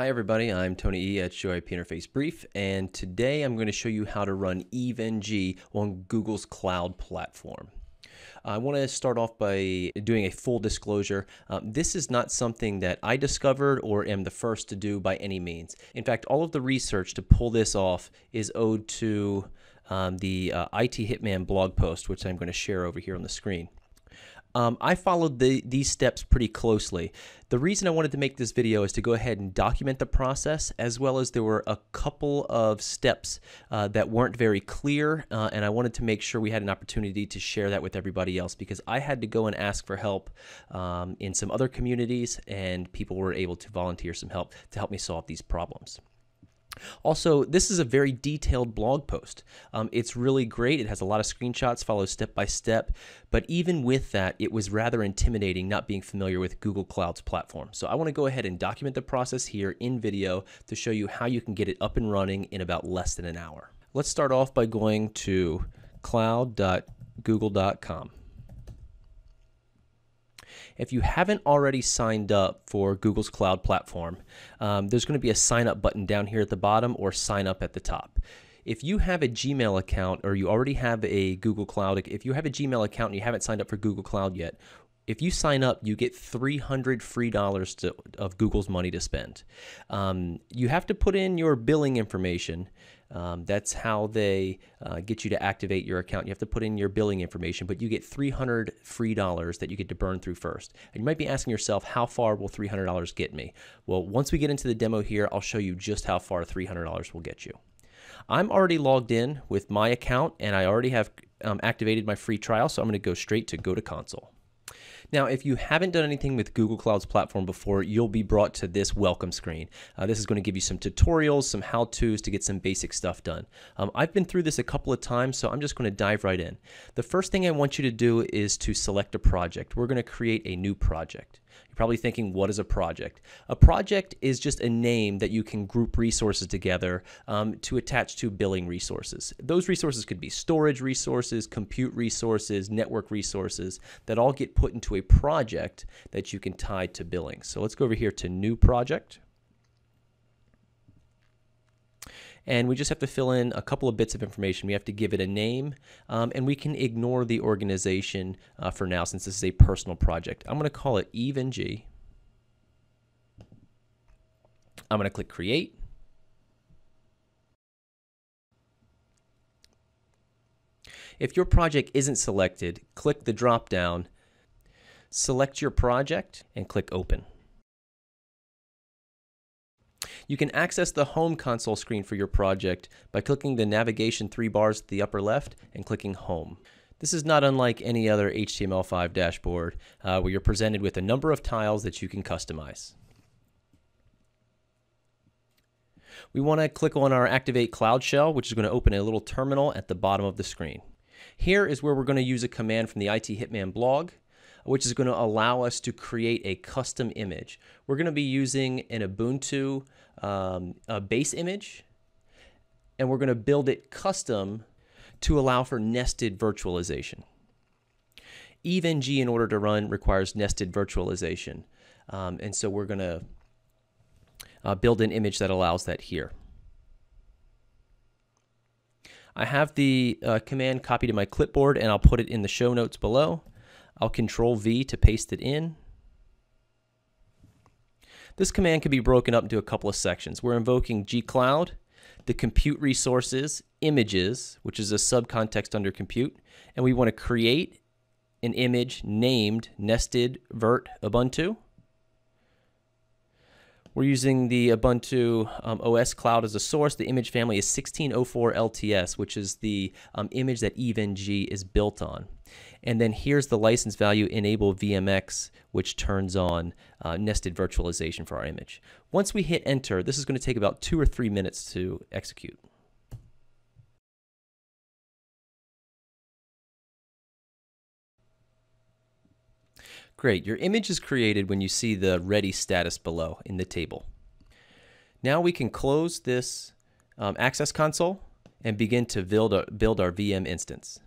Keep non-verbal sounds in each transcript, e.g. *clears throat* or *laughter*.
Hi everybody, I'm Tony E at Show IP Interface Brief, and today I'm going to show you how to run EVE-NG on Google's cloud platform. I want to start off by doing a full disclosure. Um, this is not something that I discovered or am the first to do by any means. In fact, all of the research to pull this off is owed to um, the uh, IT Hitman blog post, which I'm going to share over here on the screen. Um, I followed the, these steps pretty closely. The reason I wanted to make this video is to go ahead and document the process as well as there were a couple of steps uh, that weren't very clear uh, and I wanted to make sure we had an opportunity to share that with everybody else because I had to go and ask for help um, in some other communities and people were able to volunteer some help to help me solve these problems. Also, this is a very detailed blog post. Um, it's really great. It has a lot of screenshots, follows step by step. But even with that, it was rather intimidating not being familiar with Google Cloud's platform. So I want to go ahead and document the process here in video to show you how you can get it up and running in about less than an hour. Let's start off by going to cloud.google.com. If you haven't already signed up for Google's cloud platform, um, there's going to be a sign up button down here at the bottom or sign up at the top. If you have a Gmail account or you already have a Google Cloud, if you have a Gmail account and you haven't signed up for Google Cloud yet, if you sign up, you get 300 free dollars of Google's money to spend. Um, you have to put in your billing information. Um, that's how they uh, get you to activate your account. You have to put in your billing information, but you get 300 free dollars that you get to burn through first. And you might be asking yourself, how far will $300 get me? Well, once we get into the demo here, I'll show you just how far $300 will get you. I'm already logged in with my account and I already have um, activated my free trial, so I'm going to go straight to go to console. Now, if you haven't done anything with Google Cloud's platform before, you'll be brought to this welcome screen. Uh, this is going to give you some tutorials, some how-tos to get some basic stuff done. Um, I've been through this a couple of times, so I'm just going to dive right in. The first thing I want you to do is to select a project. We're going to create a new project. Probably thinking, what is a project? A project is just a name that you can group resources together um, to attach to billing resources. Those resources could be storage resources, compute resources, network resources that all get put into a project that you can tie to billing. So let's go over here to new project. And we just have to fill in a couple of bits of information. We have to give it a name, um, and we can ignore the organization uh, for now since this is a personal project. I'm going to call it EVE-NG. I'm going to click Create. If your project isn't selected, click the drop down, select your project, and click Open. You can access the Home console screen for your project by clicking the navigation three bars at the upper left and clicking Home. This is not unlike any other HTML5 dashboard uh, where you're presented with a number of tiles that you can customize. We want to click on our Activate Cloud Shell, which is going to open a little terminal at the bottom of the screen. Here is where we're going to use a command from the IT Hitman blog which is going to allow us to create a custom image. We're going to be using an Ubuntu um, a base image, and we're going to build it custom to allow for nested virtualization. EVE-NG, in order to run, requires nested virtualization. Um, and so we're going to uh, build an image that allows that here. I have the uh, command copied in my clipboard and I'll put it in the show notes below. I'll control V to paste it in. This command can be broken up into a couple of sections. We're invoking gcloud, the compute resources, images, which is a subcontext under compute, and we want to create an image named nested virt ubuntu. We're using the Ubuntu um, OS cloud as a source. The image family is 1604 LTS, which is the um, image that EVE-NG is built on. And then here's the license value enable VMX, which turns on uh, nested virtualization for our image. Once we hit enter, this is going to take about two or three minutes to execute. Great, your image is created when you see the ready status below in the table. Now we can close this um, Access console and begin to build, a, build our VM instance.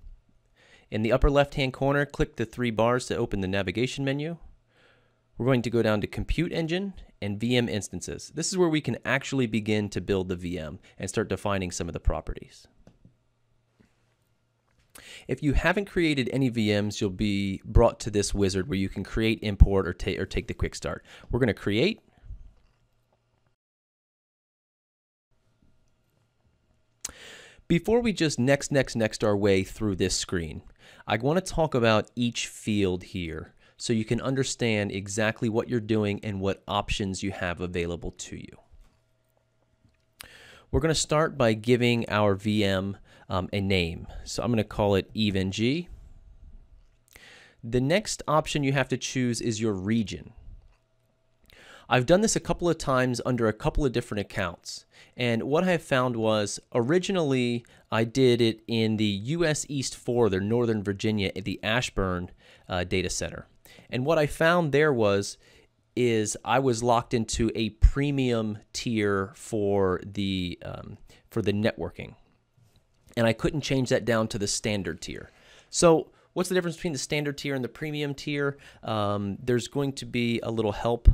In the upper left hand corner, click the three bars to open the navigation menu. We're going to go down to Compute Engine and VM instances. This is where we can actually begin to build the VM and start defining some of the properties. If you haven't created any VMs, you'll be brought to this wizard where you can create, import, or, ta or take the quick start. We're going to create. Before we just next, next, next our way through this screen, I want to talk about each field here so you can understand exactly what you're doing and what options you have available to you. We're going to start by giving our VM um, a name. So I'm going to call it EVE-NG. The next option you have to choose is your region. I've done this a couple of times under a couple of different accounts. And what I found was originally I did it in the US East 4, the Northern Virginia, at the Ashburn uh, data center. And what I found there was is I was locked into a premium tier for the um, for the networking, and I couldn't change that down to the standard tier. So what's the difference between the standard tier and the premium tier? Um, there's going to be a little help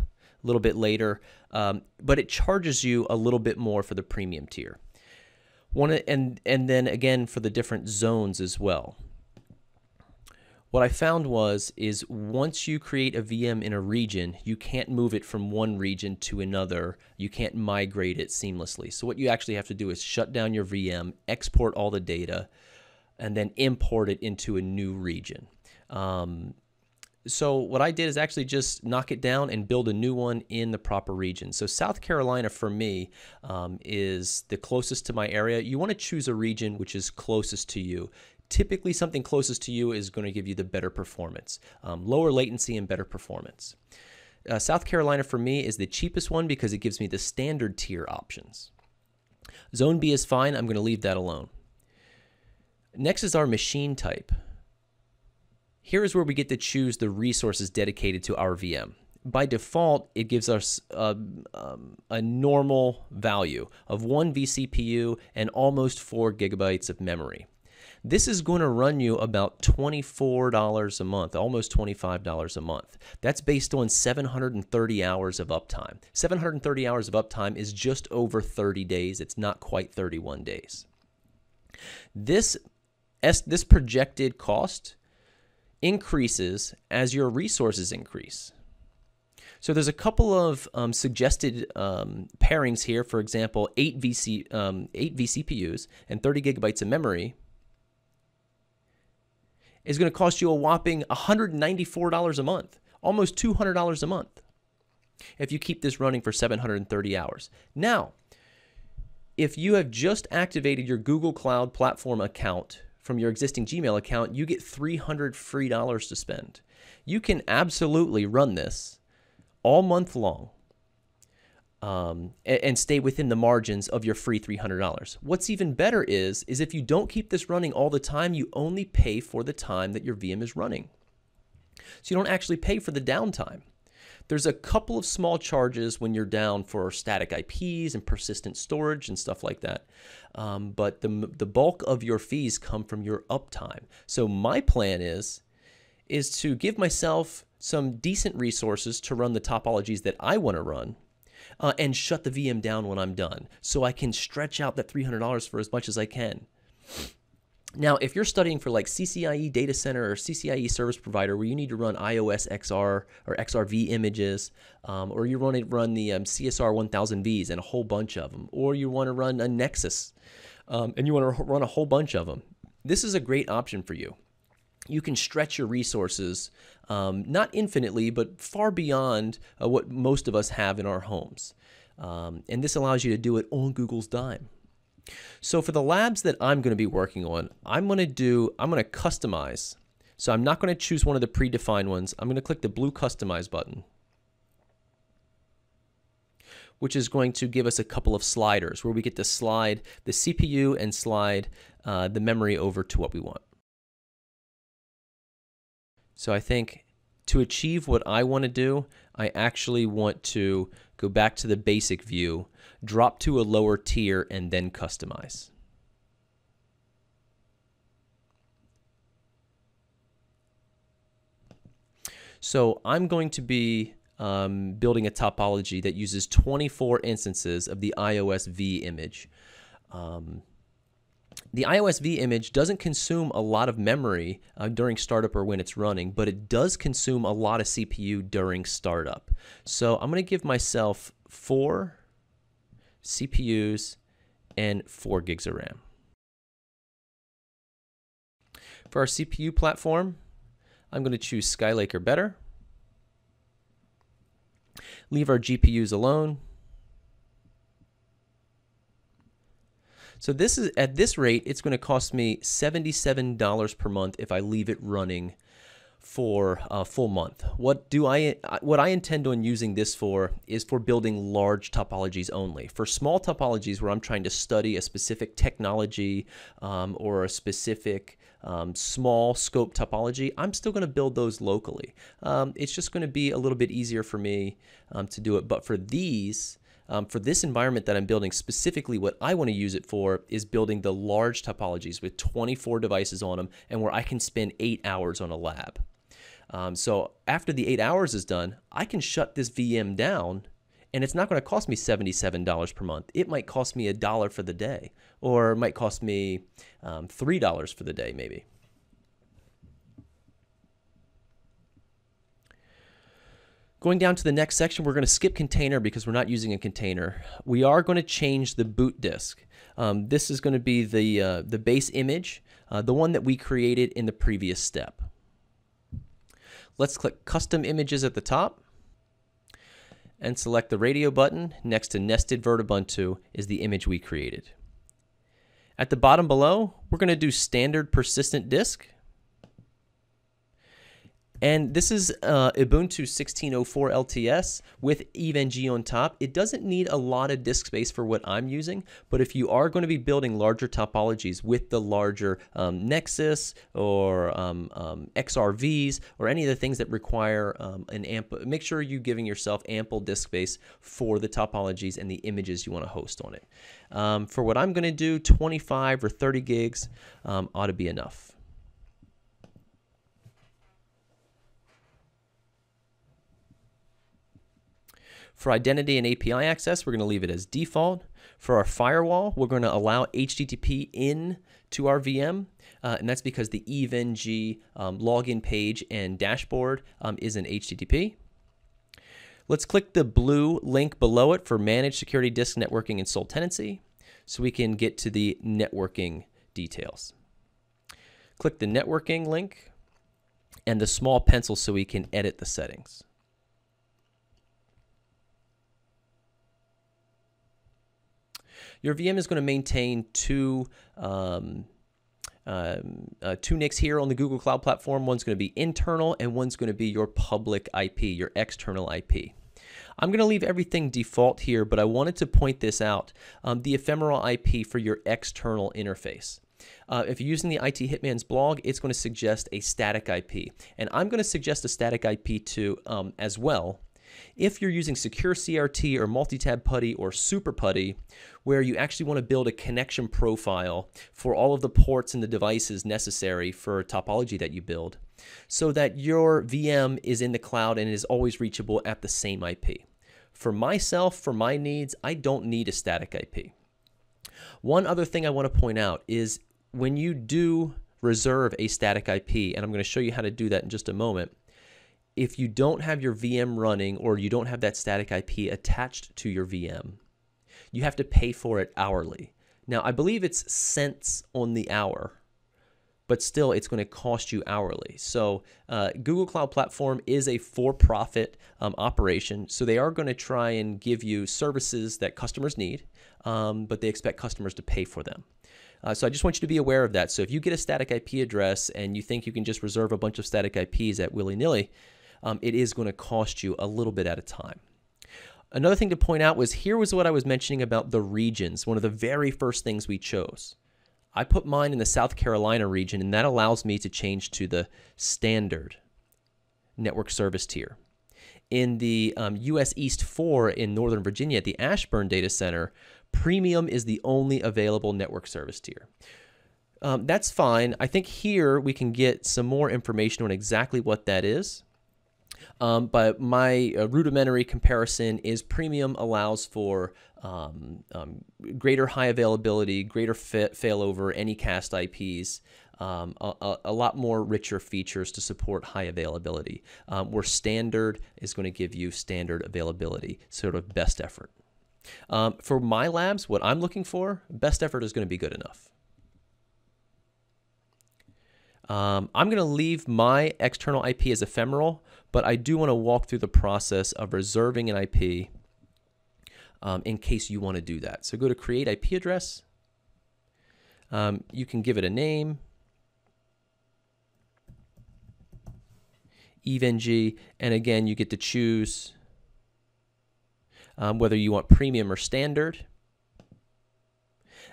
a little bit later, um, but it charges you a little bit more for the premium tier. One and and then again for the different zones as well. What I found was is once you create a VM in a region, you can't move it from one region to another. You can't migrate it seamlessly. So what you actually have to do is shut down your VM, export all the data, and then import it into a new region. Um, so what I did is actually just knock it down and build a new one in the proper region. So South Carolina for me um, is the closest to my area. You want to choose a region which is closest to you typically something closest to you is going to give you the better performance, um, lower latency and better performance. Uh, South Carolina for me is the cheapest one because it gives me the standard tier options. Zone B is fine. I'm going to leave that alone. Next is our machine type. Here is where we get to choose the resources dedicated to our VM. By default, it gives us a, um, a normal value of one vCPU and almost four gigabytes of memory. This is going to run you about $24 a month, almost $25 a month. That's based on 730 hours of uptime. 730 hours of uptime is just over 30 days. It's not quite 31 days. This, this projected cost increases as your resources increase. So there's a couple of um, suggested um, pairings here. For example, eight VC, um, eight vCPUs and 30 gigabytes of memory is going to cost you a whopping $194 a month, almost $200 a month, if you keep this running for 730 hours. Now, if you have just activated your Google Cloud Platform account from your existing Gmail account, you get 300 free dollars to spend. You can absolutely run this all month long um, and, and, stay within the margins of your free $300. What's even better is, is if you don't keep this running all the time, you only pay for the time that your VM is running. So you don't actually pay for the downtime. There's a couple of small charges when you're down for static IPs and persistent storage and stuff like that. Um, but the, the bulk of your fees come from your uptime. So my plan is, is to give myself some decent resources to run the topologies that I want to run uh, and shut the VM down when I'm done so I can stretch out that $300 for as much as I can. Now, if you're studying for like CCIE data center or CCIE service provider where you need to run IOS XR or XRV images, um, or you want to run the um, CSR 1000Vs and a whole bunch of them, or you want to run a Nexus um, and you want to run a whole bunch of them, this is a great option for you you can stretch your resources um, not infinitely, but far beyond uh, what most of us have in our homes. Um, and this allows you to do it on Google's dime. So for the labs that I'm going to be working on, I'm going to do, I'm going to customize. So I'm not going to choose one of the predefined ones. I'm going to click the blue customize button, which is going to give us a couple of sliders where we get to slide the CPU and slide uh, the memory over to what we want. So I think to achieve what I want to do, I actually want to go back to the basic view, drop to a lower tier, and then customize. So I'm going to be um, building a topology that uses 24 instances of the IOSv image. Um, the IOSv image doesn't consume a lot of memory uh, during startup or when it's running, but it does consume a lot of CPU during startup. So I'm going to give myself four CPUs and four gigs of RAM. For our CPU platform, I'm going to choose Skylake or better. Leave our GPUs alone. So this is at this rate, it's going to cost me $77 per month if I leave it running for a full month. What do I what I intend on using this for is for building large topologies only. For small topologies where I'm trying to study a specific technology um, or a specific um, small scope topology, I'm still going to build those locally. Um, it's just going to be a little bit easier for me um, to do it. But for these, um, for this environment that I'm building, specifically what I want to use it for is building the large topologies with 24 devices on them and where I can spend eight hours on a lab. Um, so after the eight hours is done, I can shut this VM down and it's not going to cost me $77 per month. It might cost me a dollar for the day, or it might cost me um, $3 for the day, maybe. Going down to the next section, we're going to skip container because we're not using a container. We are going to change the boot disk. Um, this is going to be the, uh, the base image, uh, the one that we created in the previous step. Let's click Custom Images at the top and select the radio button next to Nested Virt Ubuntu is the image we created. At the bottom below, we're going to do Standard Persistent Disk. And this is uh, Ubuntu 16.04 LTS with EVE-NG on top. It doesn't need a lot of disk space for what I'm using, but if you are going to be building larger topologies with the larger um, Nexus or um, um, XRVs or any of the things that require um, an ample, make sure you're giving yourself ample disk space for the topologies and the images you want to host on it. Um, for what I'm going to do, 25 or 30 gigs um, ought to be enough. For identity and API access, we're going to leave it as default. For our firewall, we're going to allow HTTP in to our VM, uh, and that's because the EVE-NG um, login page and dashboard um, is in HTTP. Let's click the blue link below it for Manage Security Disk Networking and Sole Tenancy so we can get to the networking details. Click the networking link and the small pencil so we can edit the settings. Your VM is going to maintain two um, um, uh, two NICs here on the Google Cloud Platform. One's going to be internal and one's going to be your public IP, your external IP. I'm going to leave everything default here, but I wanted to point this out. Um, the ephemeral IP for your external interface. Uh, if you're using the IT Hitman's blog, it's going to suggest a static IP. And I'm going to suggest a static IP too um, as well if you're using SecureCRT or multi-tab PuTTY or SuperPuTTY, where you actually want to build a connection profile for all of the ports and the devices necessary for a topology that you build, so that your VM is in the cloud and is always reachable at the same IP. For myself, for my needs, I don't need a static IP. One other thing I want to point out is when you do reserve a static IP, and I'm going to show you how to do that in just a moment, if you don't have your VM running or you don't have that static IP attached to your VM, you have to pay for it hourly. Now, I believe it's cents on the hour, but still it's going to cost you hourly. So, uh, Google Cloud Platform is a for profit um, operation. So, they are going to try and give you services that customers need, um, but they expect customers to pay for them. Uh, so I just want you to be aware of that. So if you get a static IP address and you think you can just reserve a bunch of static IPs at willy nilly, um, it is going to cost you a little bit at a time. Another thing to point out was here was what I was mentioning about the regions, one of the very first things we chose. I put mine in the South Carolina region, and that allows me to change to the standard network service tier. In the um, US East 4 in Northern Virginia at the Ashburn Data Center, premium is the only available network service tier. Um, that's fine. I think here we can get some more information on exactly what that is. Um, but my uh, rudimentary comparison is premium allows for um, um, greater high availability, greater fa- failover, anycast IPs, um, a, a, lot more richer features to support high availability. Um, where standard is going to give you standard availability, sort of best effort. Um, for my labs, what I'm looking for, best effort is going to be good enough. Um, I'm going to leave my external IP as ephemeral, but I do want to walk through the process of reserving an IP um, in case you want to do that. So go to create IP address. Um, you can give it a name. EVE-NG, and again, you get to choose um, whether you want premium or standard.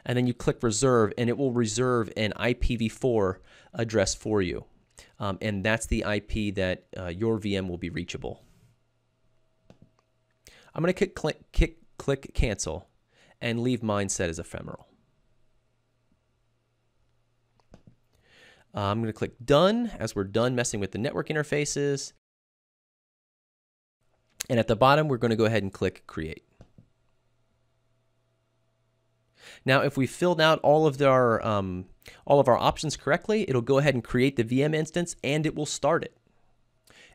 And then you click reserve, and it will reserve an IPv4 address for you. Um, and that's the IP that uh, your VM will be reachable. I'm going to click, click, click, cancel and leave mine set as ephemeral. Uh, I'm going to click done as we're done messing with the network interfaces. And at the bottom, we're going to go ahead and click create. Now, if we filled out all of our um, all of our options correctly, it'll go ahead and create the VM instance and it will start it.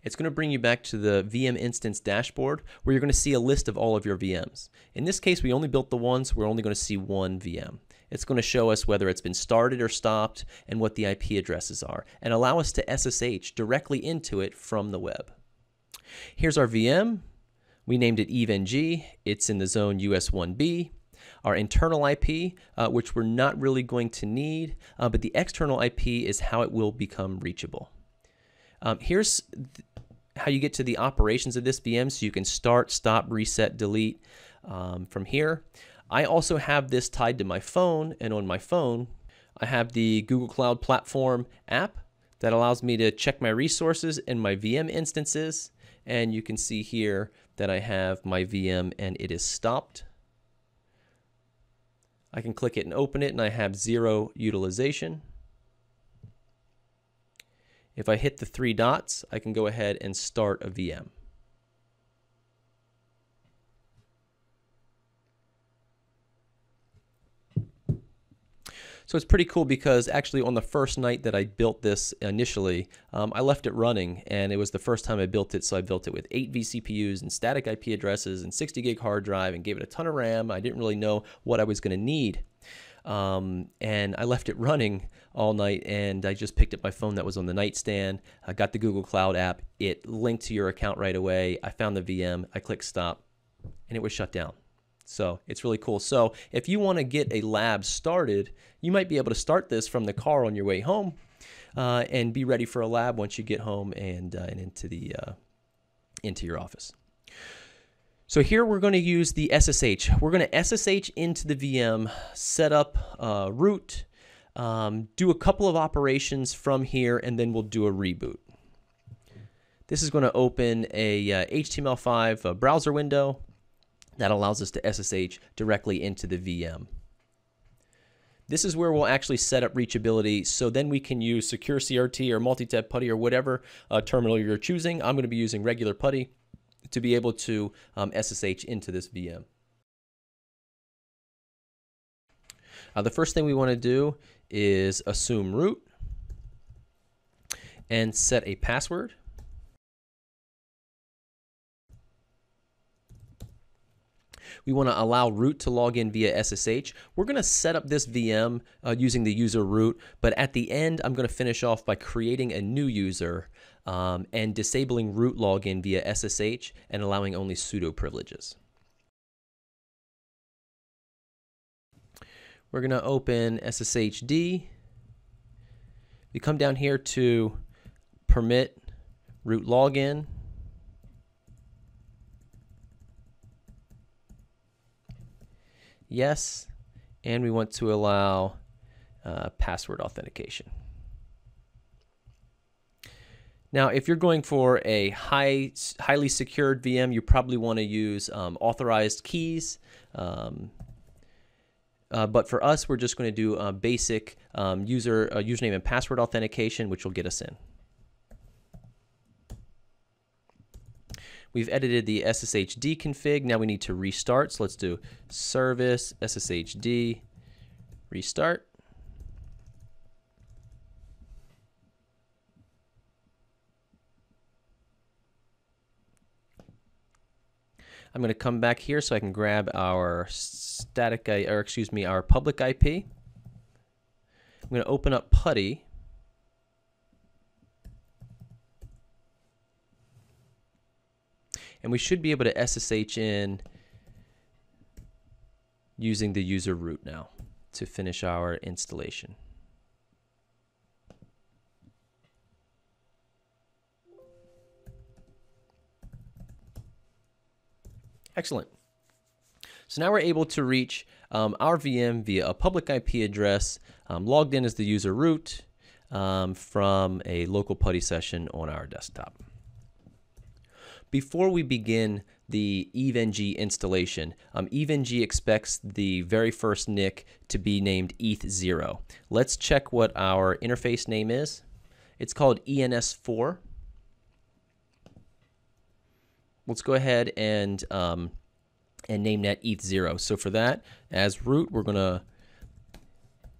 It's going to bring you back to the VM instance dashboard where you're going to see a list of all of your VMs. In this case, we only built the one, so we're only going to see one VM. It's going to show us whether it's been started or stopped and what the IP addresses are, and allow us to SSH directly into it from the web. Here's our VM. We named it EVE-NG. It's in the zone US1B our internal IP, uh, which we're not really going to need, uh, but the external IP is how it will become reachable. Um, here's how you get to the operations of this VM so you can start, stop, reset, delete um, from here. I also have this tied to my phone, and on my phone, I have the Google Cloud Platform app that allows me to check my resources and my VM instances. And you can see here that I have my VM and it is stopped. I can click it and open it and I have zero utilization. If I hit the three dots, I can go ahead and start a VM. So it's pretty cool because actually on the first night that I built this initially, um, I left it running and it was the first time I built it. So I built it with eight vCPUs and static IP addresses and 60 gig hard drive and gave it a ton of RAM. I didn't really know what I was going to need. Um, and I left it running all night and I just picked up my phone that was on the nightstand. I got the Google Cloud app. It linked to your account right away. I found the VM. I clicked stop and it was shut down. So it's really cool. So if you want to get a lab started, you might be able to start this from the car on your way home uh, and be ready for a lab once you get home and, uh, and into the uh, into your office. So here we're going to use the SSH. We're going to SSH into the VM, set up uh, root, um, do a couple of operations from here, and then we'll do a reboot. This is going to open a uh, HTML5 uh, browser window that allows us to SSH directly into the VM. This is where we'll actually set up reachability so then we can use SecureCRT or multi-tab PuTTY or whatever uh, terminal you're choosing. I'm going to be using regular PuTTY to be able to um, SSH into this VM. Uh, the first thing we want to do is assume root and set a password. We want to allow root to log in via SSH. We're going to set up this VM uh, using the user root, but at the end, I'm going to finish off by creating a new user um, and disabling root login via SSH and allowing only sudo privileges. We're going to open SSHD. We come down here to permit root login. Yes, and we want to allow uh, password authentication. Now, if you're going for a high, highly secured VM, you probably want to use um, authorized keys. Um, uh, but for us, we're just going to do a basic um, user uh, username and password authentication, which will get us in. We've edited the SSHD config. Now we need to restart. So let's do service SSHD restart. I'm going to come back here so I can grab our static, or excuse me, our public IP. I'm going to open up PuTTY. And we should be able to SSH in using the user root now to finish our installation. Excellent. So now we're able to reach um, our VM via a public IP address, um, logged in as the user root um, from a local PuTTY session on our desktop. Before we begin the EVE-NG installation, um, EVE-NG expects the very first NIC to be named ETH0. Let's check what our interface name is. It's called ENS4 let's go ahead and um, and name that ETH0. So for that, as root, we're going to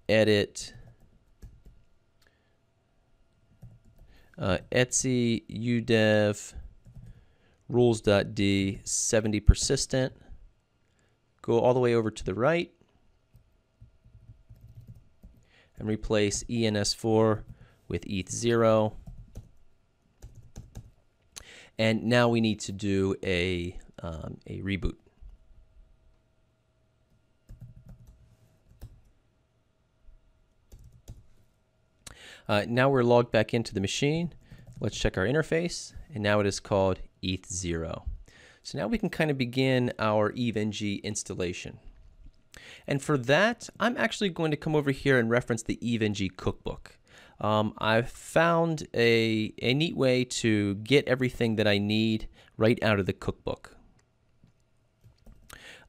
edit uh, etc udev rules.d 70 persistent. Go all the way over to the right and replace ENS4 with ETH0. And now we need to do a, um, a reboot. Uh, now we're logged back into the machine. Let's check our interface, and now it is called ETH0. So now we can kind of begin our EVE-NG installation. And for that, I'm actually going to come over here and reference the EVE-NG cookbook um, I've found a, a neat way to get everything that I need right out of the cookbook.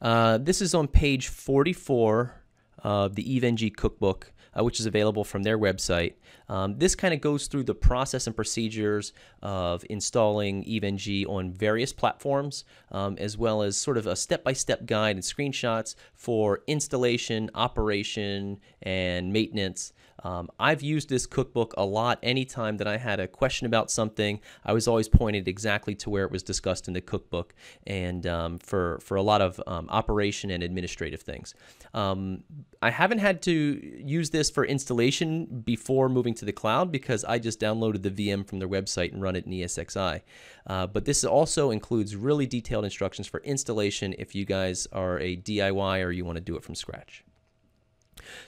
Uh, this is on page 44 of the EVE-NG cookbook, uh, which is available from their website. Um, this kind of goes through the process and procedures of installing EVE-NG on various platforms, um, as well as sort of a step-by-step -step guide and screenshots for installation, operation, and maintenance um, I've used this cookbook a lot. Anytime that I had a question about something, I was always pointed exactly to where it was discussed in the cookbook, and um, for for a lot of um, operation and administrative things. Um, I haven't had to use this for installation before moving to the cloud because I just downloaded the VM from their website and run it in ESXi. Uh, but this also includes really detailed instructions for installation if you guys are a DIY or you want to do it from scratch.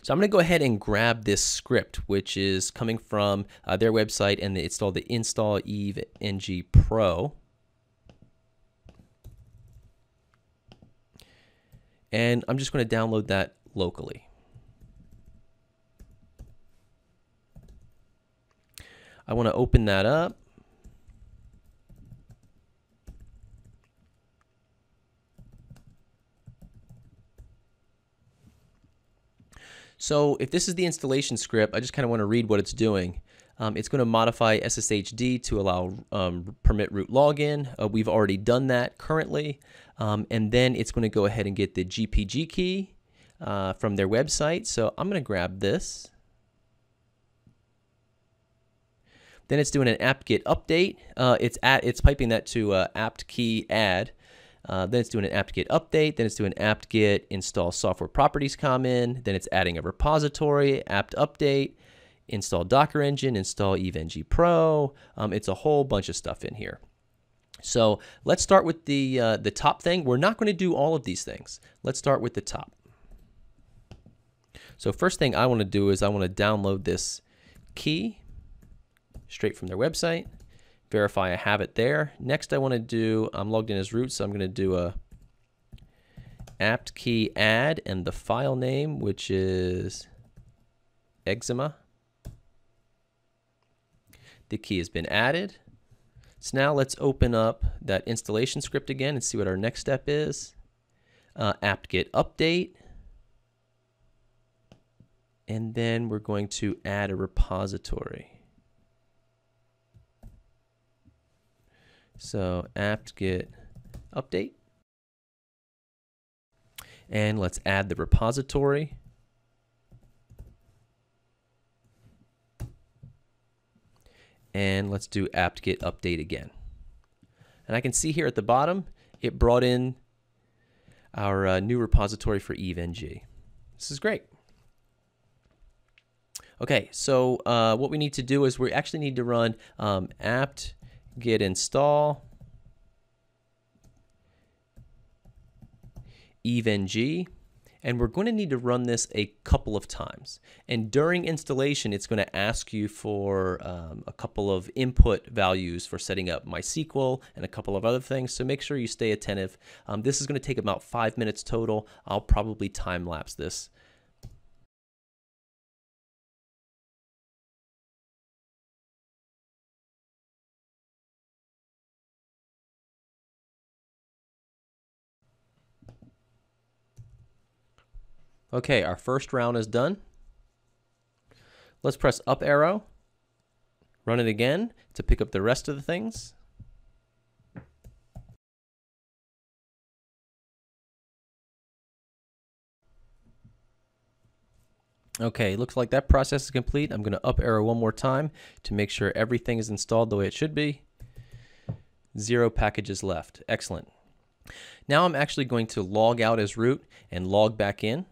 So I'm going to go ahead and grab this script, which is coming from uh, their website, and it's called the Install Eve NG Pro. And I'm just going to download that locally. I want to open that up. So if this is the installation script, I just kind of want to read what it's doing. Um, it's going to modify SSHD to allow um, permit root login. Uh, we've already done that currently. Um, and then it's going to go ahead and get the GPG key uh, from their website. So I'm going to grab this. Then it's doing an apt-get update. Uh, it's at it's piping that to uh, apt key add. Uh, then it's doing an apt-get update. Then it's doing apt-get install software properties common. Then it's adding a repository, apt update, install Docker engine, install EVE-NG Pro. Um, it's a whole bunch of stuff in here. So let's start with the, uh, the top thing. We're not going to do all of these things. Let's start with the top. So first thing I want to do is I want to download this key straight from their website verify I have it there. Next I want to do, I'm logged in as root, so I'm going to do a apt key add and the file name, which is eczema. The key has been added. So now let's open up that installation script again and see what our next step is. Uh, apt-get update. And then we're going to add a repository. So apt-get update. And let's add the repository. And let's do apt-get update again. And I can see here at the bottom, it brought in our uh, new repository for EveNG. This is great. Okay, so uh, what we need to do is we actually need to run um, apt get install EveNG and we're going to need to run this a couple of times. And during installation, it's going to ask you for um, a couple of input values for setting up MySQL and a couple of other things. So make sure you stay attentive. Um, this is going to take about five minutes total. I'll probably time lapse this. Okay, our first round is done. Let's press up arrow, run it again to pick up the rest of the things. Okay, looks like that process is complete. I'm going to up arrow one more time to make sure everything is installed the way it should be. Zero packages left. Excellent. Now I'm actually going to log out as root and log back in.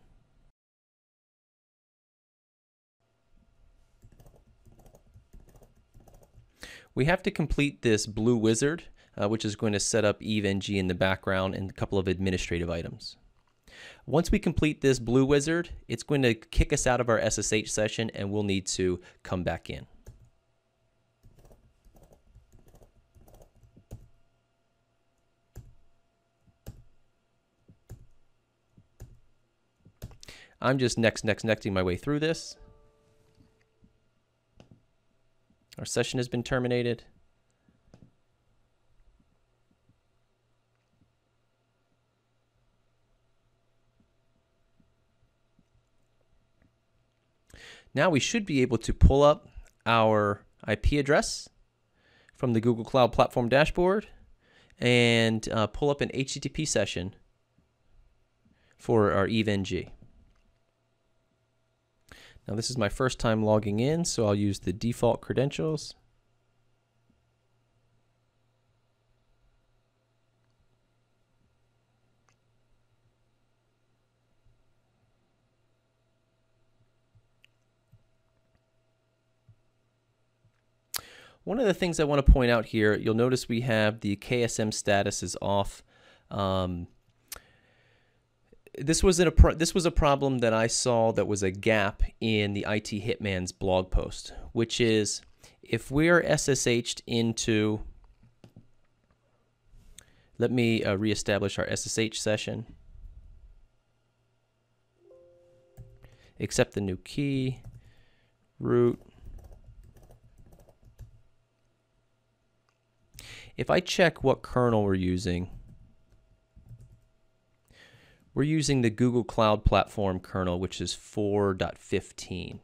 We have to complete this blue wizard, uh, which is going to set up EveNG in the background and a couple of administrative items. Once we complete this blue wizard, it's going to kick us out of our SSH session and we'll need to come back in. I'm just next, next, nexting my way through this. Our session has been terminated. Now we should be able to pull up our IP address from the Google Cloud Platform dashboard and uh, pull up an HTTP session for our EveNG. Now this is my first time logging in, so I'll use the default credentials. One of the things I want to point out here, you'll notice we have the KSM status is off. Um, this was a this was a problem that I saw that was a gap in the IT Hitman's blog post, which is if we're SSH'd into let me uh, reestablish our SSH session. Accept the new key, root. If I check what kernel we're using, we're using the Google Cloud Platform kernel, which is 4.15.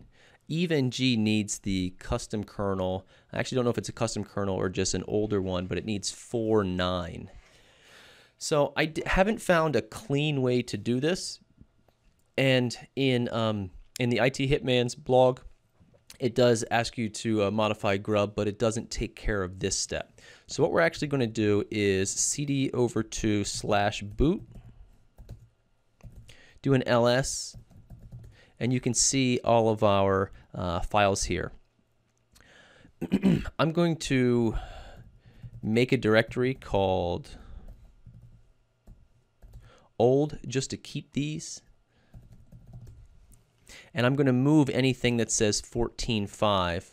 EveNG needs the custom kernel. I actually don't know if it's a custom kernel or just an older one, but it needs 4.9. So I d- haven't found a clean way to do this. And in um, in the IT Hitman's blog, it does ask you to uh, modify grub, but it doesn't take care of this step. So what we're actually going to do is cd over to slash boot do an ls, and you can see all of our uh, files here. *clears throat* I'm going to make a directory called old just to keep these. And I'm going to move anything that says 14.5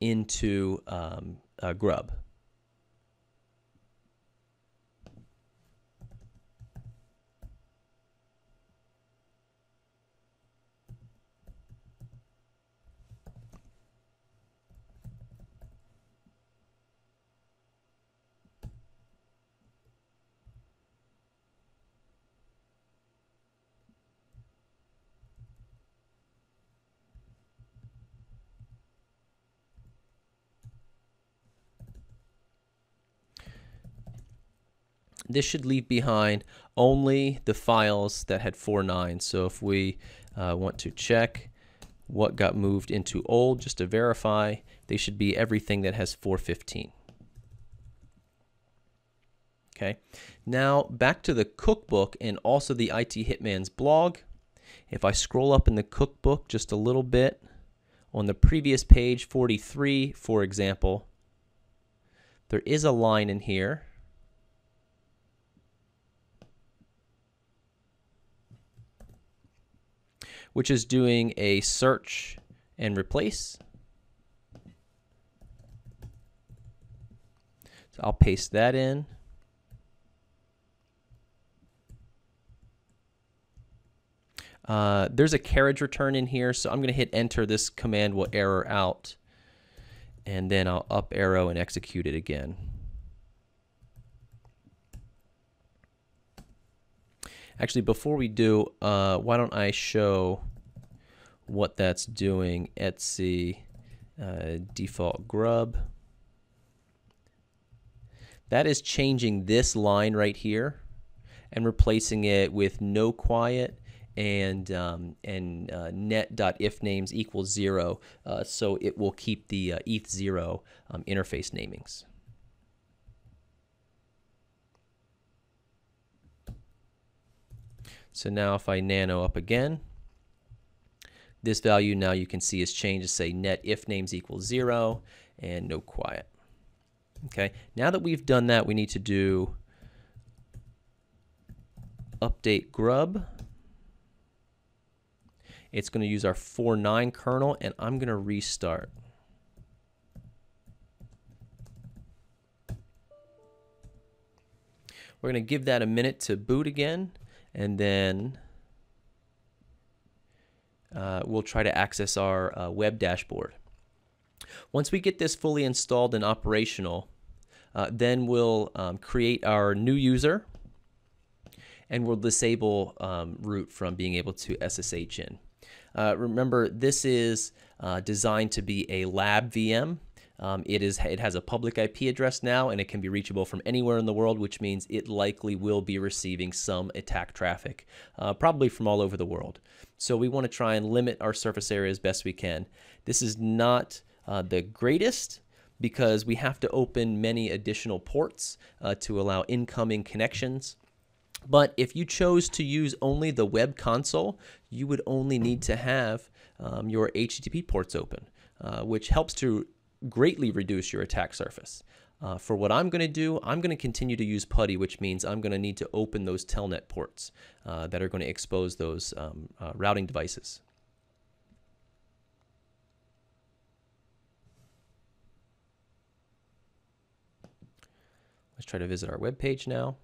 into um, grub. This should leave behind only the files that had 4.9. So if we uh, want to check what got moved into old just to verify, they should be everything that has 415. Okay, now back to the cookbook and also the IT Hitman's blog. If I scroll up in the cookbook just a little bit, on the previous page, 43, for example, there is a line in here which is doing a search and replace. So I'll paste that in. Uh, there's a carriage return in here, so I'm going to hit enter. This command will error out, and then I'll up arrow and execute it again. Actually, before we do, uh, why don't I show what that's doing? Etsy uh, default grub. That is changing this line right here and replacing it with no quiet and um, and uh, net.ifnames equals zero, uh, so it will keep the uh, eth0 um, interface namings. So now if I nano up again, this value now you can see is changed to say net if names equals zero and no quiet. Okay, now that we've done that, we need to do update grub. It's going to use our 4.9 kernel, and I'm going to restart. We're going to give that a minute to boot again and then uh, we'll try to access our uh, web dashboard. Once we get this fully installed and operational, uh, then we'll um, create our new user and we'll disable um, root from being able to SSH in. Uh, remember, this is uh, designed to be a lab VM. Um, it is it has a public IP address now, and it can be reachable from anywhere in the world, which means it likely will be receiving some attack traffic, uh, probably from all over the world. So we want to try and limit our surface area as best we can. This is not uh, the greatest because we have to open many additional ports uh, to allow incoming connections. But if you chose to use only the web console, you would only need to have um, your HTTP ports open, uh, which helps to greatly reduce your attack surface. Uh, for what I'm going to do, I'm going to continue to use PuTTY, which means I'm going to need to open those telnet ports uh, that are going to expose those um, uh, routing devices. Let's try to visit our web page now.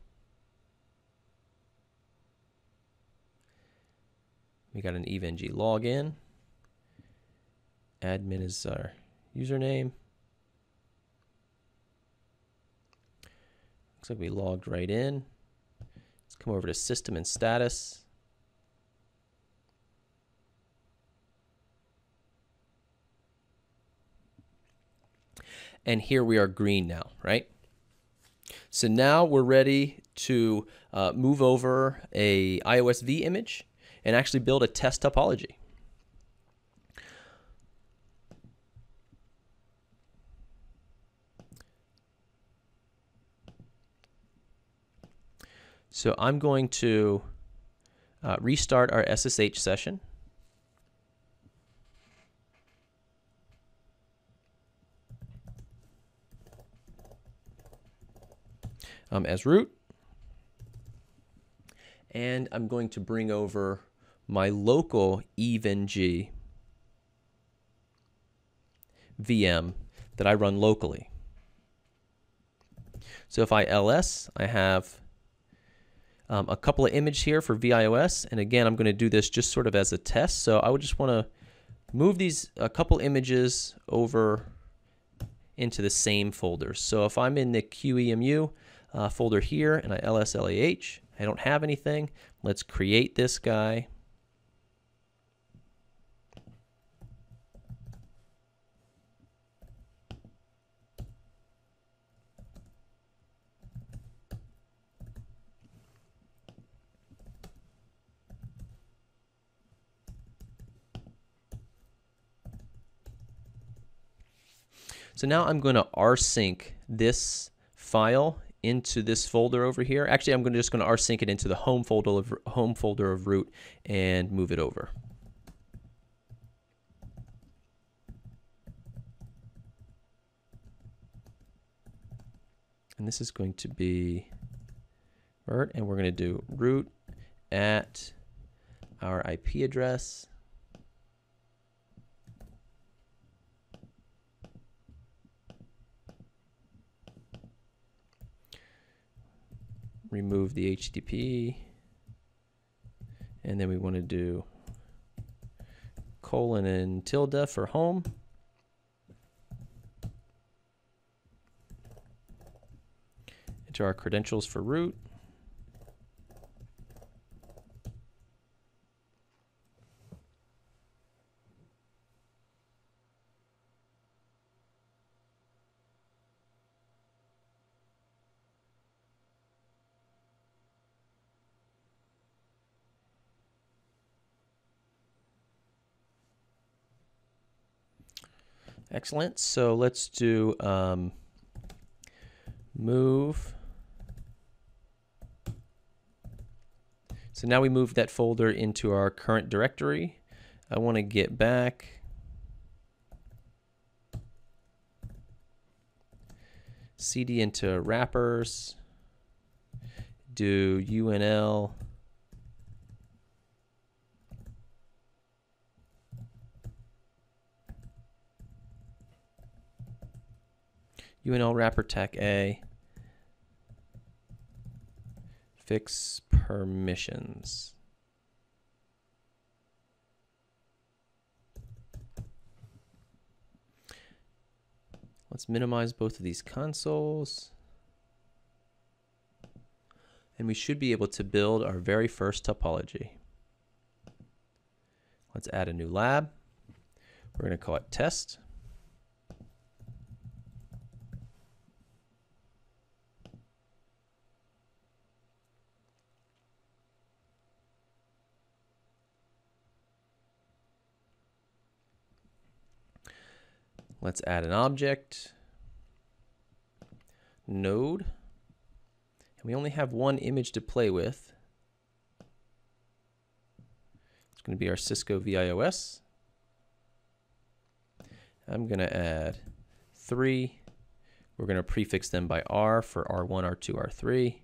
We got an EVE-NG login. Admin is our username. Looks like we logged right in. Let's come over to system and status. And here we are green now, right? So now we're ready to uh, move over a IOSv image and actually build a test topology. So I'm going to uh, restart our SSH session. Um, as root. And I'm going to bring over my local EVE-NG VM that I run locally. So if I ls, I have um, a couple of images here for VIOS. And again, I'm going to do this just sort of as a test. So I would just want to move these a couple images over into the same folders. So if I'm in the QEMU uh, folder here and I LSLAH, I don't have anything. Let's create this guy. So now I'm going to rsync this file into this folder over here. Actually, I'm going to just going to rsync it into the home folder of home folder of root and move it over. And this is going to be vert, and we're going to do root at our IP address. Remove the HTTP, and then we want to do colon and tilde for home. Enter our credentials for root. Excellent. So let's do um, move. So now we move that folder into our current directory. I want to get back. CD into wrappers. Do UNL UNL wrapper tech A. Fix permissions. Let's minimize both of these consoles. And we should be able to build our very first topology. Let's add a new lab. We're going to call it test. Let's add an object, node, and we only have one image to play with. It's going to be our Cisco VIOS. I'm going to add three. We're going to prefix them by R for R1, R2, R3.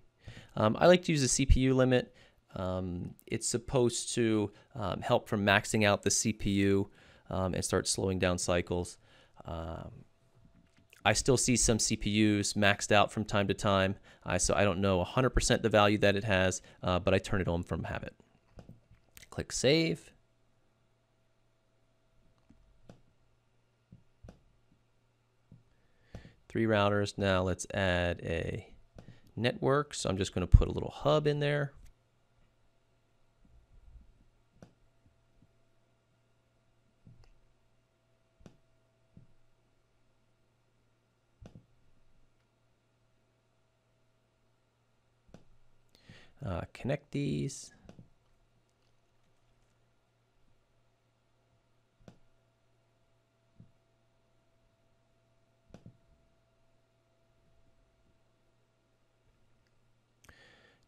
Um, I like to use a CPU limit. Um, it's supposed to um, help from maxing out the CPU um, and start slowing down cycles. Um, I still see some CPUs maxed out from time to time, so I don't know 100% the value that it has, uh, but I turn it on from habit. Click Save. Three routers. Now let's add a network. So I'm just going to put a little hub in there. Uh, connect these.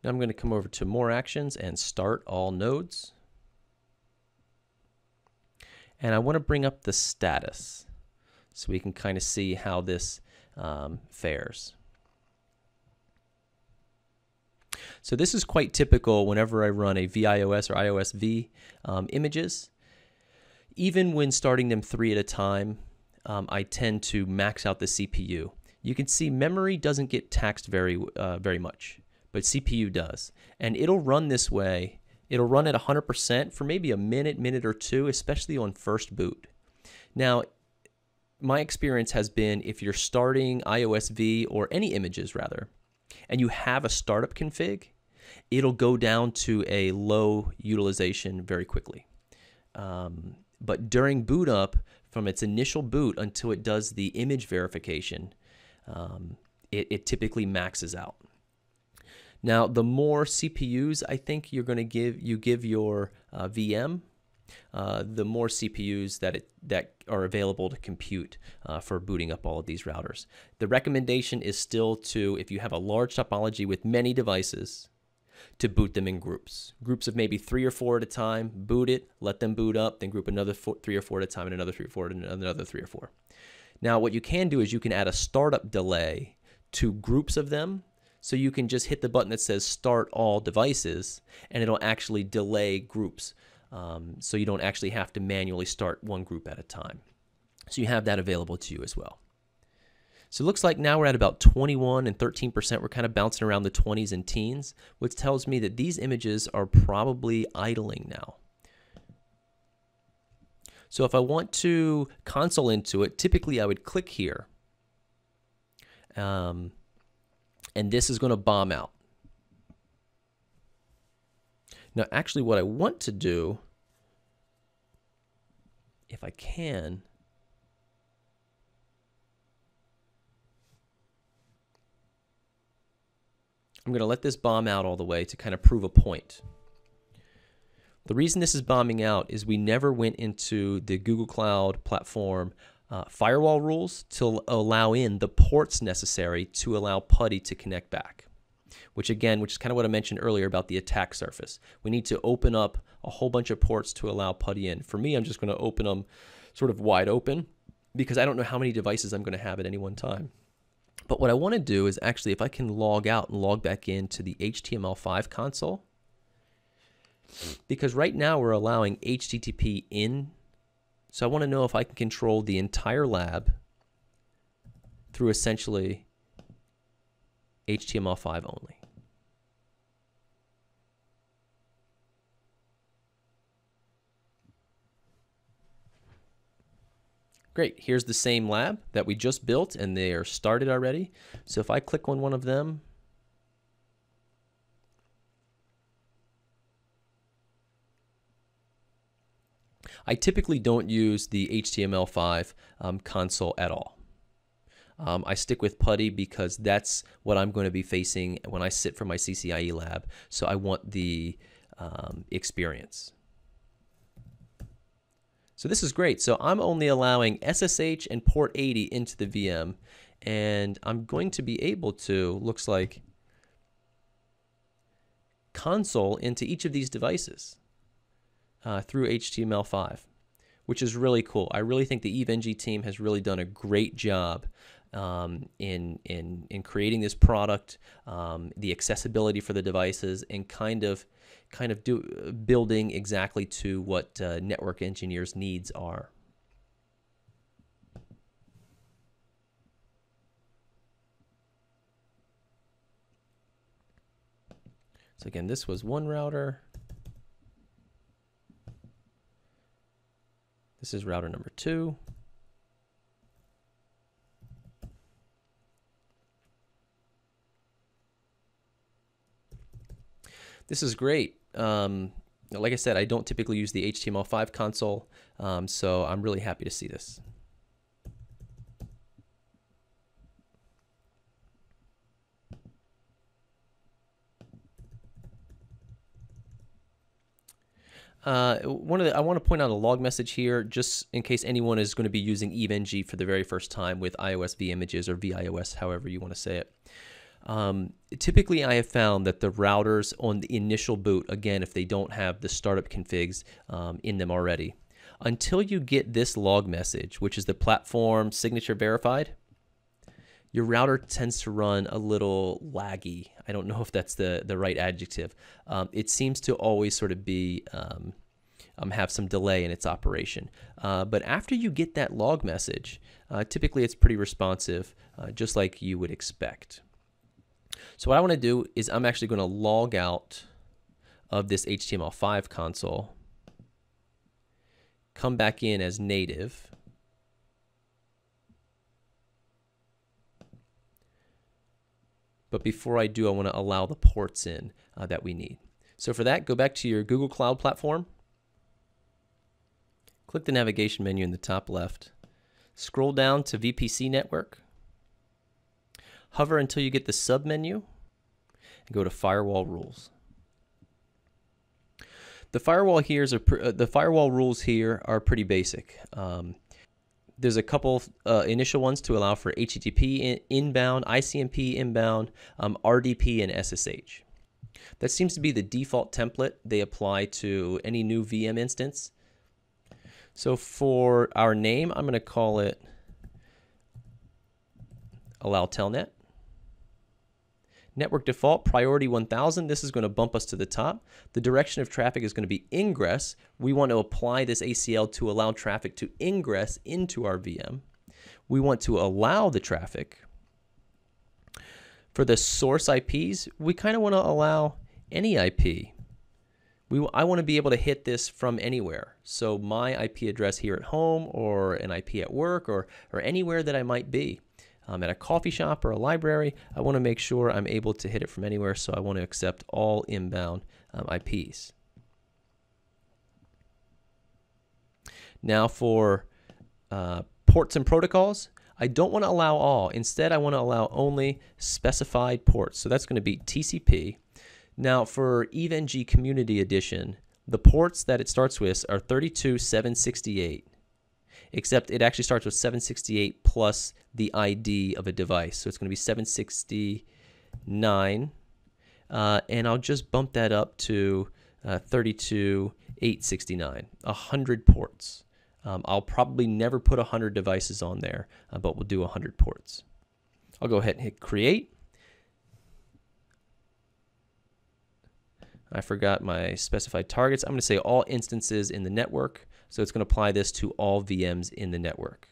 Now I'm going to come over to more actions and start all nodes. And I want to bring up the status so we can kind of see how this um, fares. So this is quite typical whenever I run a VIOS or IOSv um, images. Even when starting them three at a time, um, I tend to max out the CPU. You can see memory doesn't get taxed very, uh, very much, but CPU does. And it'll run this way. It'll run at 100% for maybe a minute, minute or two, especially on first boot. Now, my experience has been if you're starting IOSv or any images rather, and you have a startup config, it'll go down to a low utilization very quickly. Um, but during boot up, from its initial boot until it does the image verification, um, it, it typically maxes out. Now, the more CPUs I think you're going to give you give your uh, VM, uh, the more CPUs that it, that are available to compute uh, for booting up all of these routers. The recommendation is still to, if you have a large topology with many devices, to boot them in groups. Groups of maybe three or four at a time, boot it, let them boot up, then group another four, three or four at a time, and another three or four, and another three or four. Now, what you can do is you can add a startup delay to groups of them. So you can just hit the button that says start all devices, and it'll actually delay groups. Um, so you don't actually have to manually start one group at a time. So you have that available to you as well. So it looks like now we're at about 21 and 13%. We're kind of bouncing around the 20s and teens, which tells me that these images are probably idling now. So if I want to console into it, typically I would click here. Um, and this is going to bomb out. Now, actually, what I want to do, if I can, I'm going to let this bomb out all the way to kind of prove a point. The reason this is bombing out is we never went into the Google Cloud platform uh, firewall rules to allow in the ports necessary to allow PuTTY to connect back. Which again, which is kind of what I mentioned earlier about the attack surface. We need to open up a whole bunch of ports to allow PuTTY in. For me, I'm just going to open them sort of wide open because I don't know how many devices I'm going to have at any one time. But what I want to do is actually, if I can log out and log back into the HTML5 console, because right now we're allowing HTTP in. So I want to know if I can control the entire lab through essentially HTML5 only. Great, here's the same lab that we just built and they are started already. So if I click on one of them, I typically don't use the HTML5 um, console at all. Um, I stick with PuTTY because that's what I'm going to be facing when I sit for my CCIE lab. So I want the um, experience. So this is great. So I'm only allowing SSH and port 80 into the VM, and I'm going to be able to, looks like, console into each of these devices uh, through HTML5, which is really cool. I really think the EVE-NG team has really done a great job um, in, in, in creating this product, um, the accessibility for the devices, and kind of kind of do, building exactly to what uh, network engineers' needs are. So again, this was one router. This is router number two. This is great. Um, like I said, I don't typically use the HTML5 console, um, so I'm really happy to see this. Uh, one of the, I want to point out a log message here, just in case anyone is going to be using EVE-NG for the very first time with IOSv images or VIOS, however you want to say it. Um, typically, I have found that the routers on the initial boot, again, if they don't have the startup configs um, in them already, until you get this log message, which is the platform signature verified, your router tends to run a little laggy. I don't know if that's the, the right adjective. Um, it seems to always sort of be um, um, have some delay in its operation. Uh, but after you get that log message, uh, typically it's pretty responsive, uh, just like you would expect. So what I want to do is I'm actually going to log out of this HTML5 console, come back in as native, But before I do, I want to allow the ports in uh, that we need. So for that, go back to your Google Cloud Platform. Click the navigation menu in the top left. Scroll down to VPC Network. Hover until you get the sub menu and go to Firewall Rules. The firewall here is a uh, the firewall rules here are pretty basic. Um, there's a couple uh, initial ones to allow for HTTP in, inbound, ICMP inbound, um, RDP, and SSH. That seems to be the default template they apply to any new VM instance. So for our name, I'm going to call it allow telnet. Network default, priority 1000. This is going to bump us to the top. The direction of traffic is going to be ingress. We want to apply this ACL to allow traffic to ingress into our VM. We want to allow the traffic. For the source IPs, we kind of want to allow any IP. We, I want to be able to hit this from anywhere. So my IP address here at home or an IP at work or, or anywhere that I might be. Um, at a coffee shop or a library, I want to make sure I'm able to hit it from anywhere, so I want to accept all inbound um, IPs. Now for uh, ports and protocols, I don't want to allow all. Instead, I want to allow only specified ports. So that's going to be TCP. Now for EVE-NG Community Edition, the ports that it starts with are 32.768 except it actually starts with 768 plus the ID of a device. So it's going to be 769. Uh, and I'll just bump that up to uh, 32,869, 100 ports. Um, I'll probably never put 100 devices on there, uh, but we'll do 100 ports. I'll go ahead and hit create. I forgot my specified targets. I'm going to say all instances in the network. So it's going to apply this to all VMs in the network.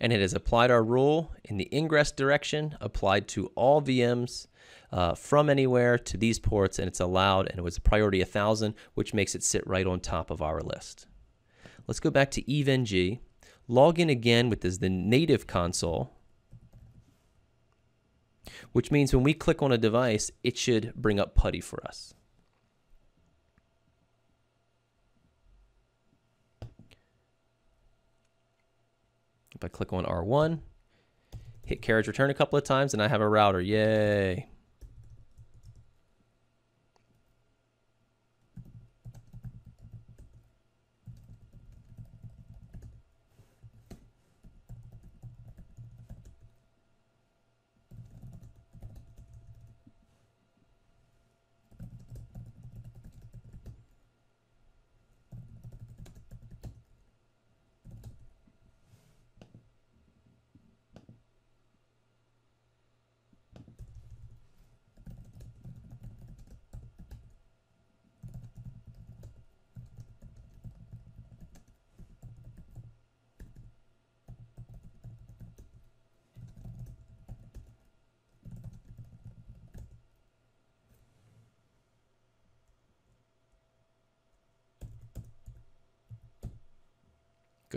And it has applied our rule in the ingress direction, applied to all VMs uh, from anywhere to these ports, and it's allowed, and it was a priority 1000, which makes it sit right on top of our list. Let's go back to EVE-NG, log in again with this, the native console, which means when we click on a device, it should bring up PuTTY for us. If I click on R1, hit carriage return a couple of times, and I have a router. Yay.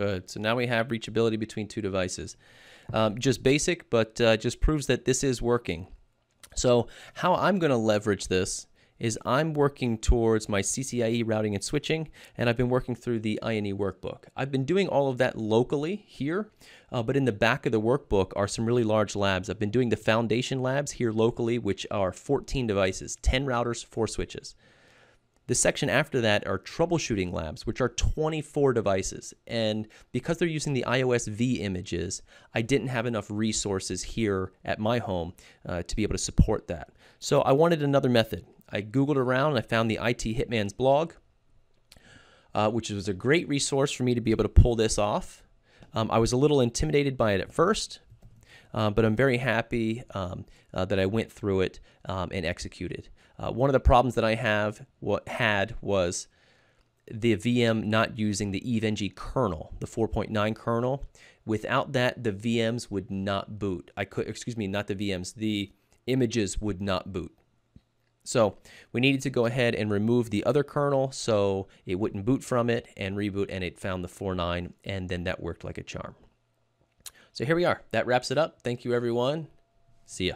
Good. So now we have reachability between two devices. Um, just basic, but uh, just proves that this is working. So how I'm going to leverage this is I'm working towards my CCIE routing and switching, and I've been working through the INE workbook. I've been doing all of that locally here, uh, but in the back of the workbook are some really large labs. I've been doing the foundation labs here locally, which are 14 devices, 10 routers, 4 switches. The section after that are troubleshooting labs, which are 24 devices. And because they're using the IOSv images, I didn't have enough resources here at my home uh, to be able to support that. So I wanted another method. I Googled around and I found the IT Hitman's blog, uh, which was a great resource for me to be able to pull this off. Um, I was a little intimidated by it at first, uh, but I'm very happy um, uh, that I went through it um, and executed. Uh, one of the problems that I have what had was the VM not using the EVE-NG kernel, the 4.9 kernel. Without that, the VMs would not boot. I could, excuse me, not the VMs, the images would not boot. So we needed to go ahead and remove the other kernel so it wouldn't boot from it and reboot and it found the 4.9 and then that worked like a charm. So here we are. That wraps it up. Thank you everyone. See ya.